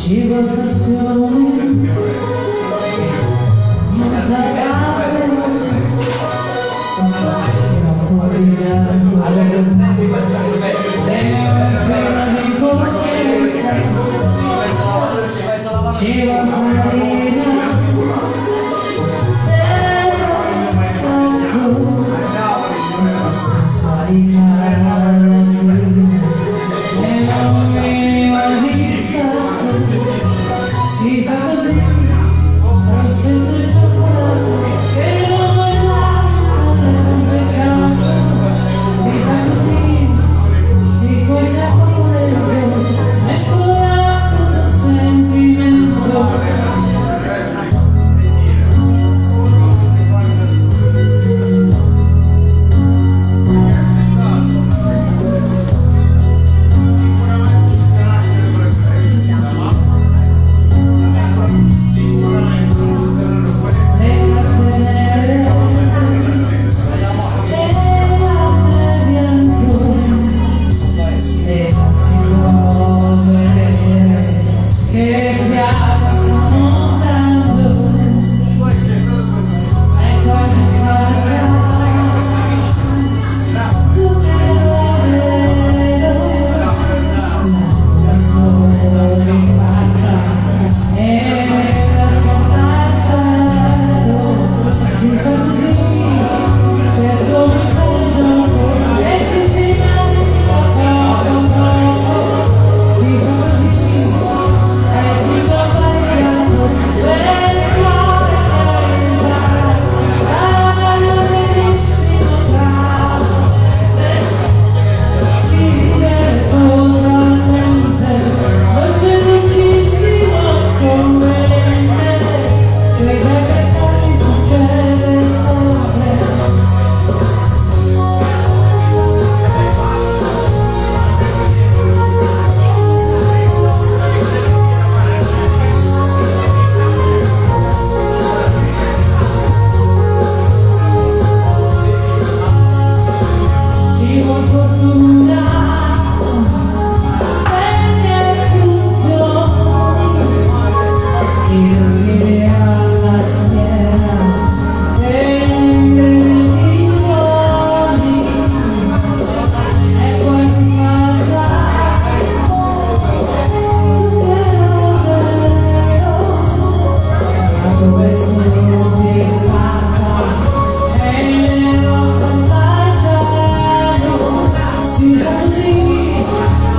Shiva Kaskuni Shiva Kaskuni Melody